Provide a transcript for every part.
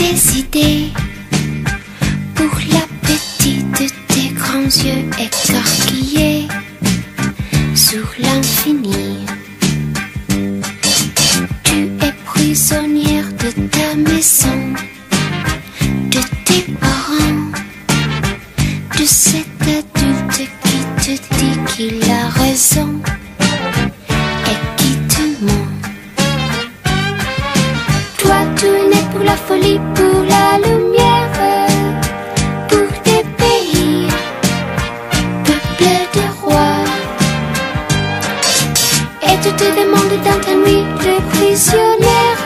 des idées pour la petite des grands yeux écarquillés sur l'infini. Tu es prisonnière de ta maison, ta nuit de prisonnière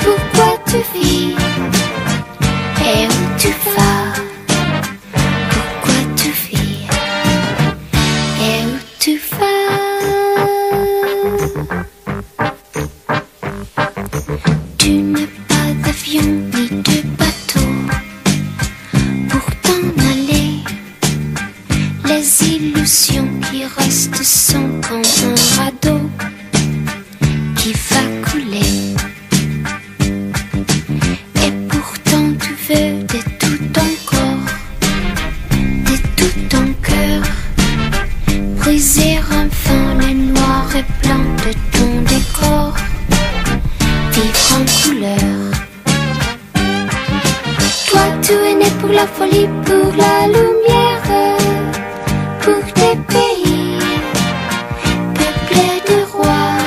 pourquoi tu vis? Et où tu vas? Pourquoi tu vis? Et où tu vas? Tu n'as pas d'avion ni de bateau pour t'en aller. Les illusions qui restent sont comme un radeau briser enfin le noir et blanc de ton décor, vivre en couleur. Toi tu es né pour la folie, pour la lumière, pour des pays peuplés de rois.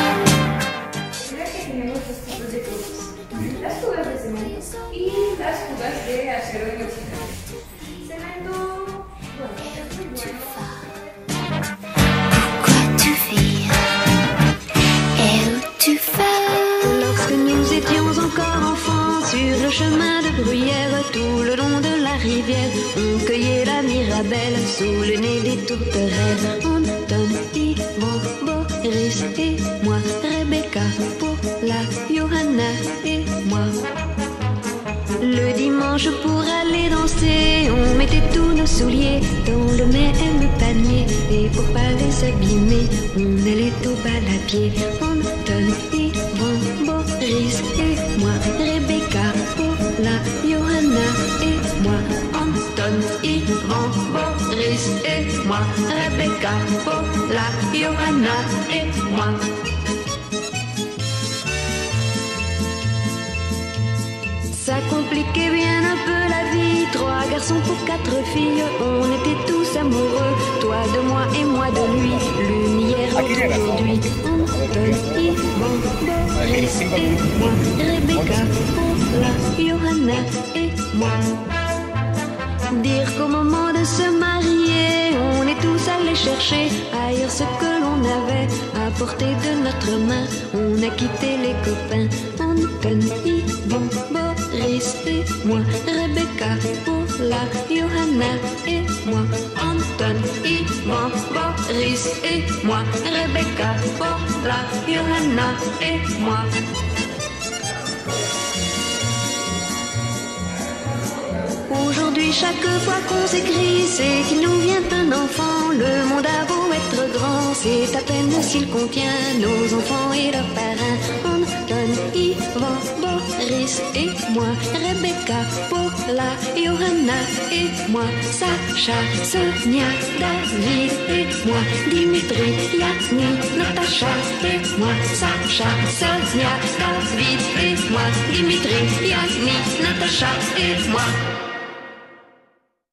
Tout le long de la rivière, on cueillait la mirabelle sous le nez des tourterelles. Anton, Yvon, Boris et moi, Rebecca, Paula, Johanna et moi. Le dimanche pour aller danser, on mettait tous nos souliers dans le même panier. Et pour pas les abîmer, on allait au bal à pied. Boris et moi, Rebecca, Paula, Johanna et moi. Ça compliquait bien un peu la vie. Trois garçons pour quatre filles, on était tous amoureux. Toi de moi et moi de lui. Lumière aujourd'hui. Anton, Yvon, Boris et moi. Rebecca, Paula, Johanna et moi. Dire qu'au moment de se marier, on est tous allés chercher ailleurs ce que l'on avait à portée de notre main. On a quitté les copains, Anton, Yvon, Boris et moi, Rebecca, Paula, Johanna et moi, Anton, Yvon, Boris et moi, Rebecca, Paula, Johanna et moi. Chaque fois qu'on s'écrit, c'est qu'il nous vient un enfant. Le monde a beau être grand, c'est à peine s'il contient nos enfants et leurs parrains. Anton, Yvan, Boris et moi, Rebecca, Paula, Johanna et moi, Sacha, Sonia, David et moi, Dimitri, Yasmin, Natacha et moi, Sacha, Sonia, David et moi, Dimitri, Yasmin, Natacha et moi.